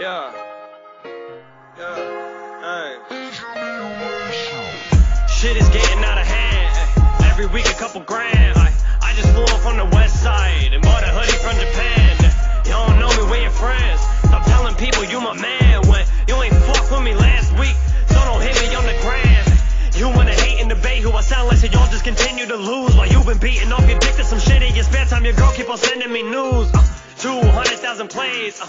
Yeah. Yeah. Hey. Shit is getting out of hand. Every week a couple grand. I, I just flew up from the west side and bought a hoodie from Japan. You don't know me, we're your friends. Stop telling people you my man when you ain't fuck with me last week. So don't hit me on the gram. You wanna hate and debate who I sound like, so y'all just continue to lose while you've been beating off your dick to some shit in your spare time. Your girl keep on sending me news. Uh, 200,000 plays uh,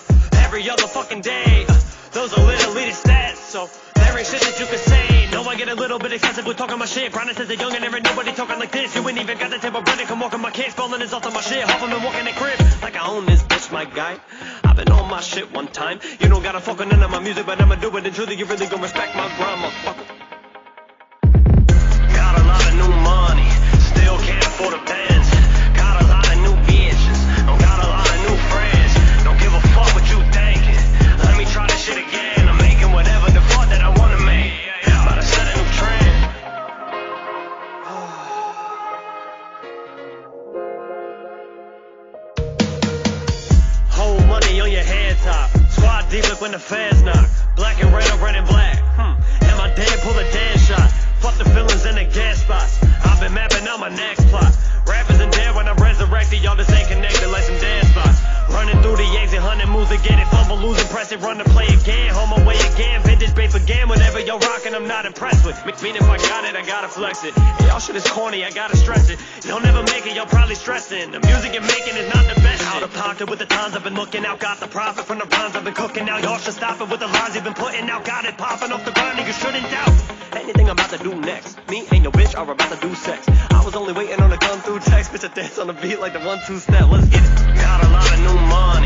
every other fucking day. Uh, those are little elite stats, so there ain't shit that you can say. No, I get a little bit excessive with talking my shit. Grinding since a young and never nobody talking like this. You ain't even got the of bread come walking my kids. Falling is off to my shit. Hopping and walking the crib. Like I own this bitch, my guy. I've been on my shit one time. You don't gotta fuck with none of my music, but I'ma do it. And truly, you really gon' respect my grind, motherfucker. When the fans knock. Black and red or red and black. Hmm. Am I dead? Pull a dead shot. Fuck the feelings in the gas spots. I've been mapping out my next plot. Rappers and dead when I'm resurrected. Y'all just ain't connected like some dead spots. Running through the exit, hundred moves to get it. Fumble, losing, press it, run to play again. Home away again. Vintage babe again. Whenever you're rocking, I'm not impressed with. Me- Mean if I got it, I gotta flex it. Hey, y'all shit is corny, I gotta stress it. Y'all never make it, y'all probably stressing. The music you're making is not the best. Out of pocket with the times I've been looking out. Got the profit from the rhymes I've been cooking out. Y'all should stop it with the lines you've been putting out. Got it popping off the and you shouldn't doubt. Anything I'm about to do next. Me and your bitch are about to do sex. I was only waiting on to come through text. Bitch, I dance on the beat like the one two step. Let's get it. Got a lot of new money.